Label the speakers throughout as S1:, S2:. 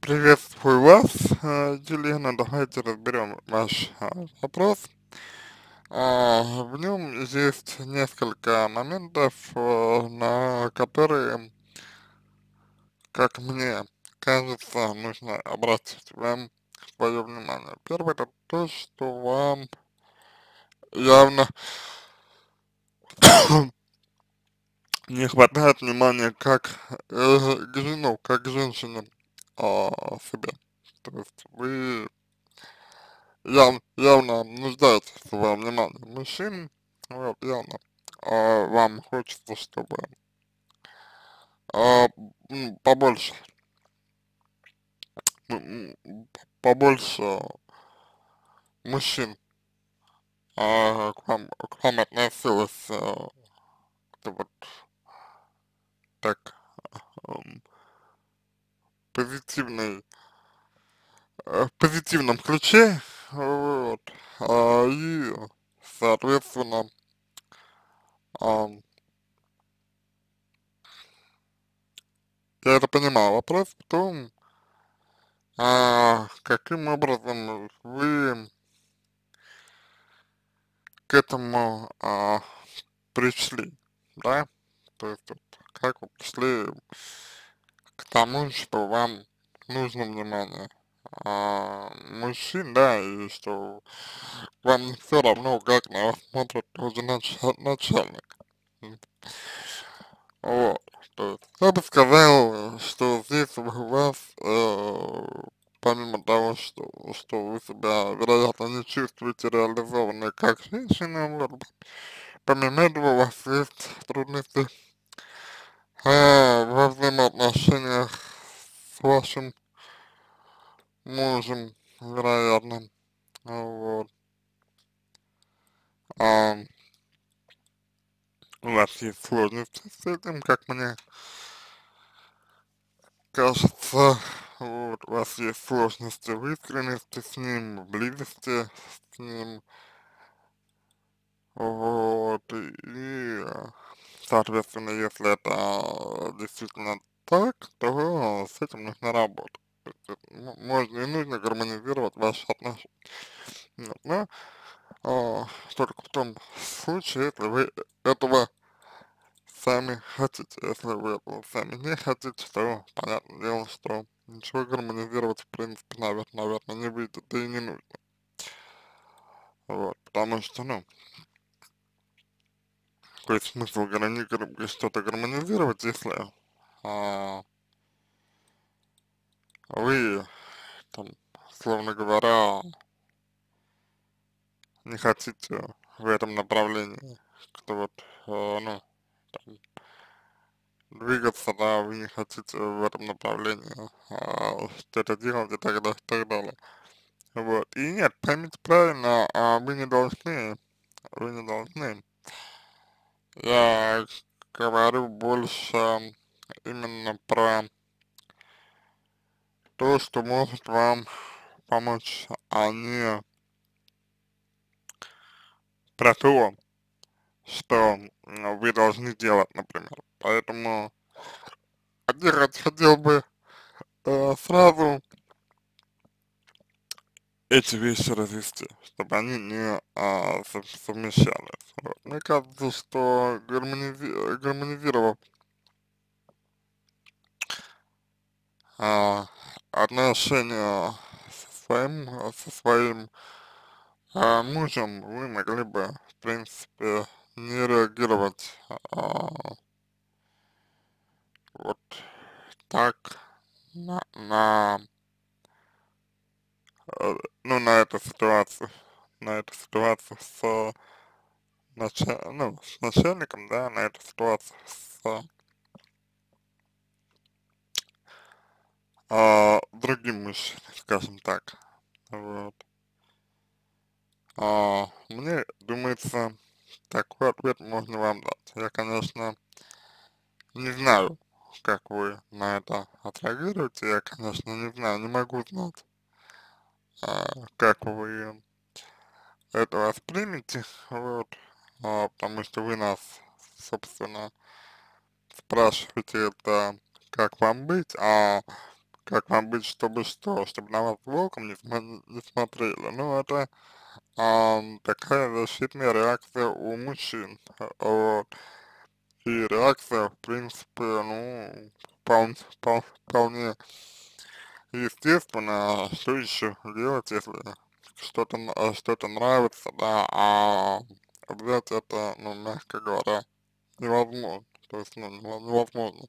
S1: Приветствую вас, э, Елена. Давайте разберем ваш а, вопрос. А, в нем есть несколько моментов, э, на которые, как мне кажется, нужно обратить вам свое внимание. Первое это то, что вам явно не хватает внимания как, э, к, ну, как к женщине а, себе. То есть вы яв, явно нуждаетесь во внимании мужчин, вот, явно а, вам хочется, чтобы а, побольше, побольше мужчин а, к вам, к вам относилось а, вот так позитивной, э, в позитивном ключе, вот, а, и, соответственно, а, я это понимаю. Вопрос в том, а, каким образом вы к этому а, пришли, да, то есть как вы пришли к тому, что вам нужно внимание. А, мужчин, да, и что вам все равно, как на вас смотрит уже нач начальник. Вот, то есть я бы сказал, что здесь у вас, э, помимо того, что, что вы себя, вероятно, не чувствуете реализованной как женщина, вот, помимо этого у вас есть трудности а, во взаимоотношениях с вашим мужем, вероятно, вот. А, у вас есть сложности с этим, как мне кажется, вот, у вас есть сложности в искренности с ним, в близости с ним, вот, и Соответственно, если это действительно так, то с этим нужно работать. Можно и нужно гармонизировать ваши отношения. Но а, только в том случае, если вы этого сами хотите. Если вы этого сами не хотите, то понятное дело, что ничего гармонизировать в принципе, наверное, наверное не выйдет, да и не нужно. Вот, потому что, ну, какой смысл что-то гармонизировать, если а, вы, там, словно говоря, не хотите в этом направлении, как-то вот, а, ну, там, двигаться, да, вы не хотите в этом направлении а, что-то делать и так далее, и так далее. Вот. И нет, поймите правильно, а вы не должны, вы не должны я говорю больше именно про то, что может вам помочь, а не про то, что вы должны делать, например. Поэтому я хотел бы э, сразу эти вещи развести, чтобы они не а, совмещались. Вот. Мне кажется, что гармонизи гармонизировав а, отношения со своим, со своим а, мужем, вы могли бы, в принципе, не реагировать а, вот так на, на ну, на эту ситуацию, на эту ситуацию с, началь, ну, с начальником, да, на эту ситуацию с а, другим мужчиной, скажем так, вот. А, мне думается, такой ответ можно вам дать. Я, конечно, не знаю, как вы на это отреагируете, я, конечно, не знаю, не могу знать, а, как вы это воспримете, вот, а, потому что вы нас, собственно, спрашиваете это, как вам быть, а как вам быть, чтобы что, чтобы на вас волком не, смо не смотрели, ну это а, такая защитная реакция у мужчин, вот, и реакция, в принципе, ну, вполне, вполне естественно, что еще делать, если что-то что-то нравится, да, а взять это, ну, мягко говоря, невозможно, то есть, ну, невозможно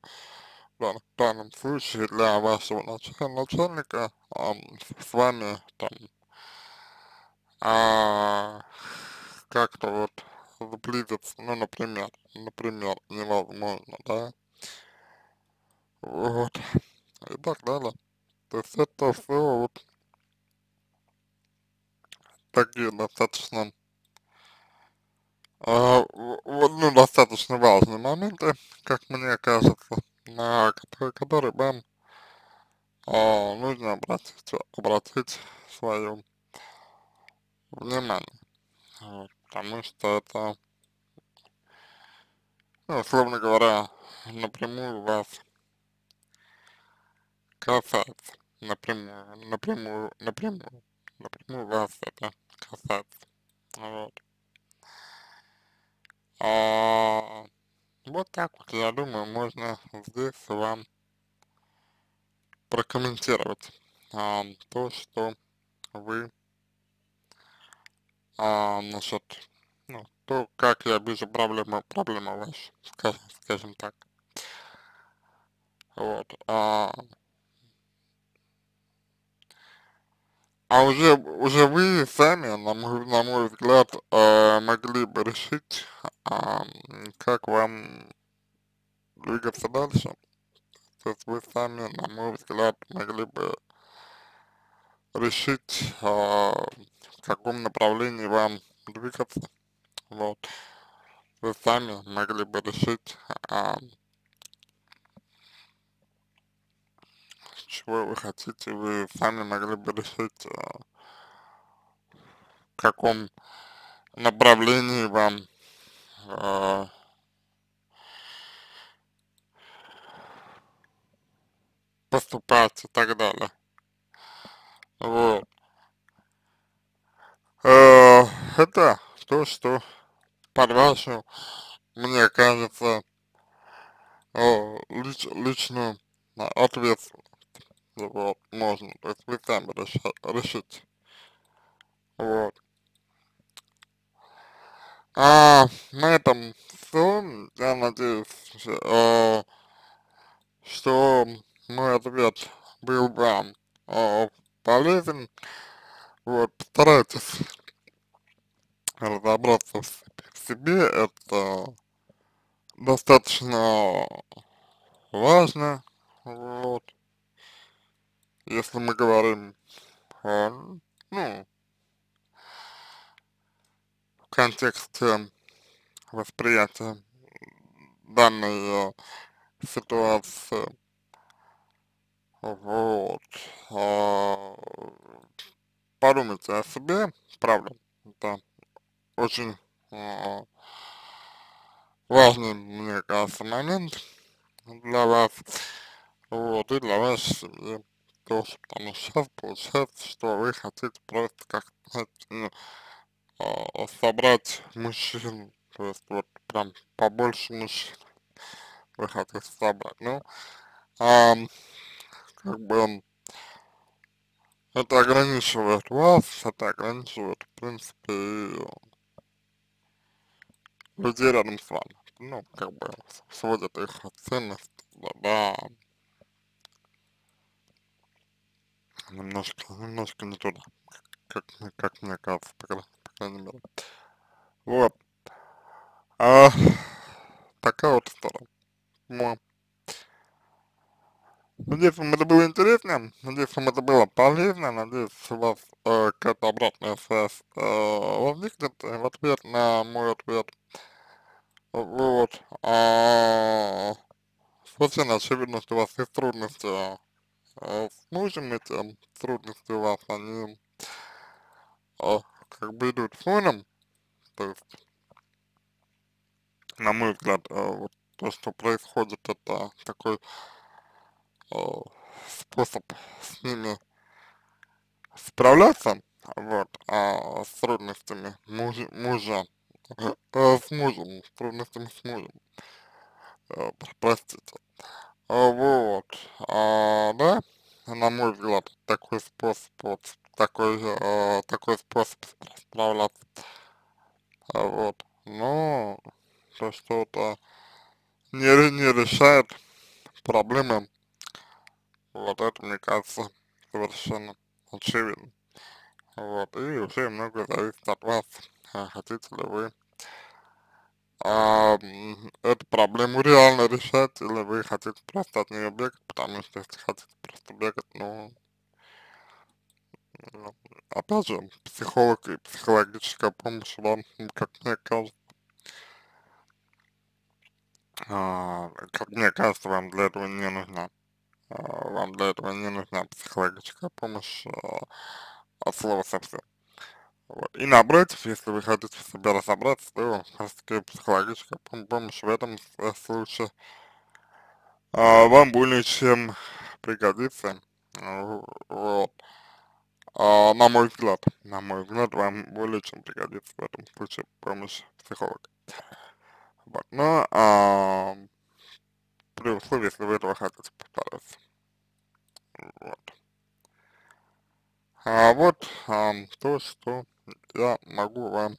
S1: в данном случае для вашего начальника а, с вами там а, как-то вот сблизиться, ну, например, например, невозможно, да, вот, и так далее. То есть это все вот такие достаточно, вот, ну, достаточно важные моменты, как мне кажется, на которые, которые вам а, нужно обратить, обратить свое внимание. Вот, потому что это, ну, условно говоря, напрямую вас касается, напрямую, напрямую, напрямую, напрямую вас это касается, вот. А, вот так вот, я думаю, можно здесь вам прокомментировать а, то, что вы а, насчет, ну, то, как я вижу проблему, проблему вашу, скажем, скажем так. Вот. А, а уже, уже вы сами, на мой, на мой взгляд, э, могли бы решить, э, как вам двигаться дальше. То есть вы сами, на мой взгляд, могли бы решить, э, в каком направлении вам двигаться. Вот. Вы сами могли бы решить, э, чего вы хотите, вы сами могли бы решить, э, в каком направлении вам э, поступать и так далее. Вот. Э, это то, что под вашу, мне кажется, э, лич, личную ответственность. Вот, можно, то есть вы сами решите. Вот. А, на этом все. Я надеюсь, э, что мой ответ был вам э, полезен. Вот, постарайтесь разобраться в себе, это достаточно важно, вот, если мы говорим, о, ну, в контексте восприятия данной э, ситуации, вот, а, подумайте о себе, правда, это очень а, важный, мне кажется, момент для вас, вот, и для вашей семьи тоже, потому что получается, что вы хотите просто как-то, а, собрать мужчин, то есть вот прям побольше мужчин вы хотите собрать, ну, а, как бы это ограничивает вас, это ограничивает, в принципе, и людей рядом с вами. Ну, как бы сводит их ценность, да, да, немножко, немножко не туда, как, как мне кажется, по, по крайней мере. Вот. А, такая вот история. Вот. Надеюсь, вам это было интересно, надеюсь, вам это было полезно, надеюсь, у вас э, какая-то обратная связь э, возникнет в ответ на мой ответ. Вот. А, совершенно очевидно, что у вас есть трудности с мужем, эти трудности у вас, они э, как бы идут фоном, то есть, на мой взгляд, э, вот то, что происходит, это такой способ с ними справляться, вот, а с трудностями мужа, мужа э, с мужем, с трудностями с мужем, э, простите, а, вот, а, да, на мой взгляд, такой способ, вот, такой, э, такой способ справляться, а, вот, но то, что это не, не решает проблемы, вот это, мне кажется, совершенно очевидно. Вот, и вообще много зависит от вас, а, хотите ли вы а, эту проблему реально решать, или вы хотите просто от нее бегать, потому что если хотите просто бегать, ну, ну опять же, психолог и психологическая помощь вам, как мне кажется, а, как мне кажется, вам для этого не нужна. А, вам для этого не нужна психологическая помощь а, от слова совсем. И напротив, если вы хотите в себе разобраться, то как раз таки психологическая помощь в этом случае а, вам более чем пригодится. Вот. А, на мой взгляд, на мой взгляд, вам более чем пригодится в этом случае помощь психолога. Вот. Но а, при условии, если вы этого хотите, повторюсь. Вот. А вот а, то, что я могу вам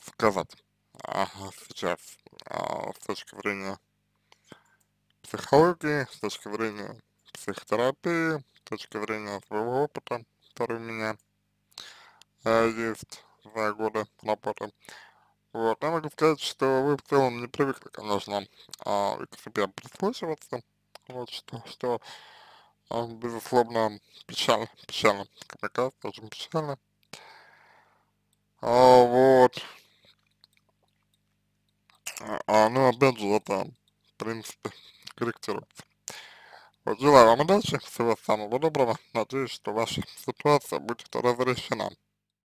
S1: сказать а, сейчас а, с точки зрения психологии, с точки зрения психотерапии, с точки зрения своего опыта, который у меня а, есть за годы работы. Вот, я могу сказать, что вы в целом не привыкли, конечно, а, к себе прислушиваться, вот, что, что а, безусловно, печально, печально, как мне кажется, очень печально. А, вот. А, ну, опять же, это, в принципе, корректируется. Вот, желаю вам удачи, всего самого доброго, надеюсь, что ваша ситуация будет разрешена.